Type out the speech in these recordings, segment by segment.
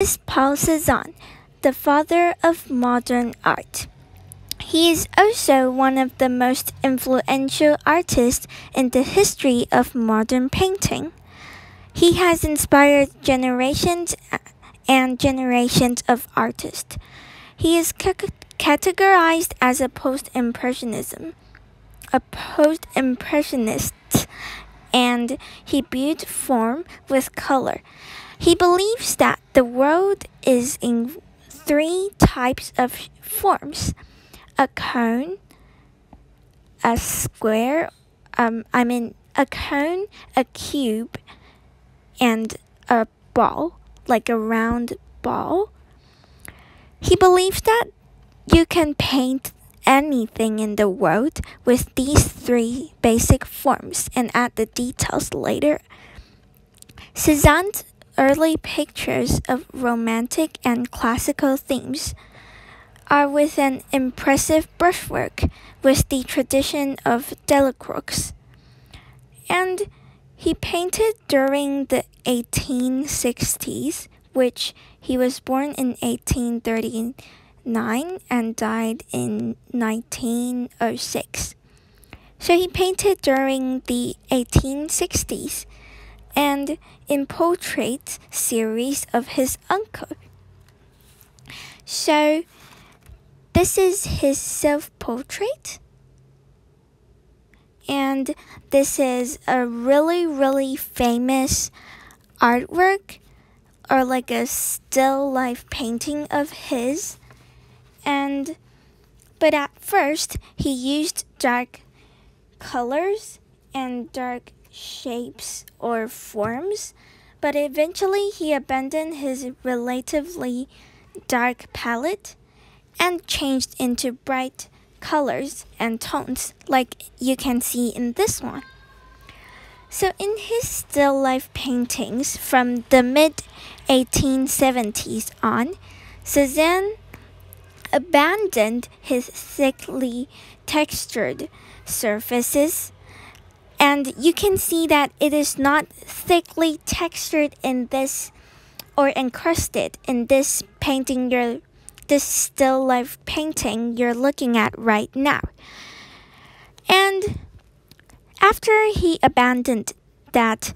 is Paul Cezanne, the father of modern art. He is also one of the most influential artists in the history of modern painting. He has inspired generations and generations of artists. He is categorized as a post-impressionism, a post-impressionist, and he built form with color. He believes that the world is in three types of forms a cone, a square, um, I mean, a cone, a cube, and a ball, like a round ball. He believes that you can paint anything in the world with these three basic forms and add the details later. Cezanne's early pictures of romantic and classical themes are with an impressive brushwork with the tradition of Delacroix. And he painted during the 1860s, which he was born in 1839 and died in 1906. So he painted during the 1860s and in portrait series of his uncle. So this is his self portrait. And this is a really, really famous artwork or like a still life painting of his. And but at first he used dark colors and dark shapes or forms, but eventually he abandoned his relatively dark palette and changed into bright colors and tones like you can see in this one. So, in his still life paintings from the mid 1870s on, Cezanne abandoned his thickly textured surfaces, and you can see that it is not thickly textured in this or encrusted in this painting you're this still life painting you're looking at right now. And after he abandoned that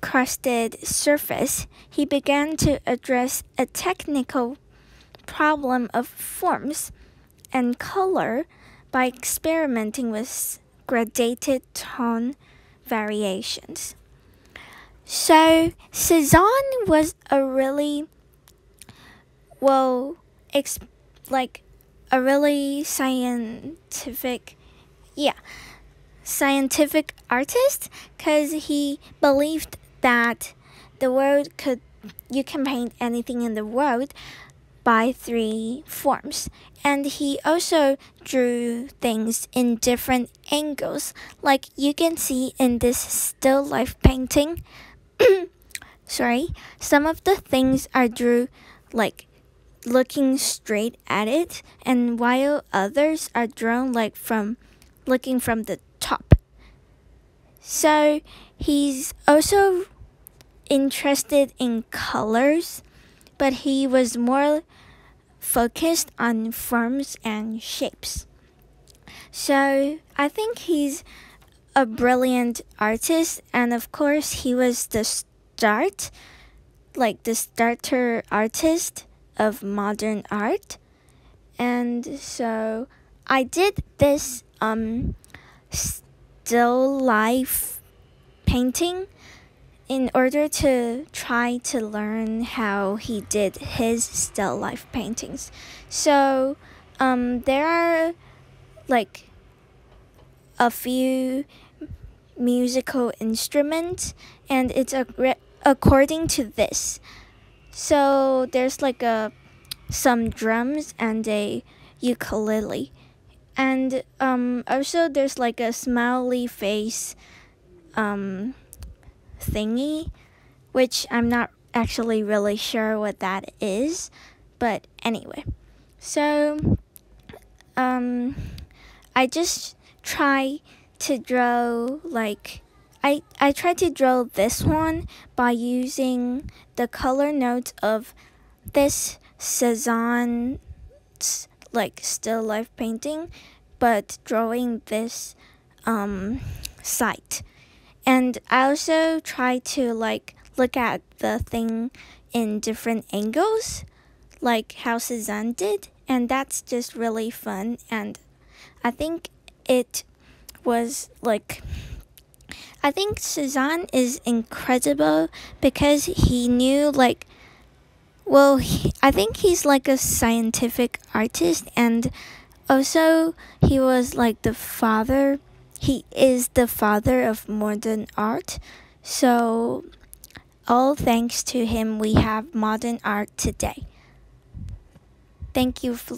crusted surface, he began to address a technical problem of forms and color by experimenting with gradated tone variations. So, Cezanne was a really well ex- like a really scientific, yeah, scientific artist because he believed that the world could you can paint anything in the world by three forms. And he also drew things in different angles, like you can see in this still life painting. Sorry, some of the things are drew like looking straight at it, and while others are drawn like from looking from the top. So he's also interested in colors, but he was more focused on forms and shapes. So I think he's a brilliant artist, and of course, he was the start, like the starter artist of modern art. And so I did this um, still life painting in order to try to learn how he did his still life paintings. So um, there are like a few musical instruments, and it's according to this. So there's like a some drums and a ukulele. And um, also there's like a smiley face um, thingy, which I'm not actually really sure what that is. But anyway, so um, I just try to draw like I, I tried to draw this one by using the color notes of this Cezanne's like still life painting, but drawing this um, site. And I also try to like look at the thing in different angles, like how Cezanne did, and that's just really fun. And I think it was like I think Cezanne is incredible because he knew like well he, I think he's like a scientific artist and also he was like the father he is the father of modern art. So all thanks to him we have modern art today. Thank you for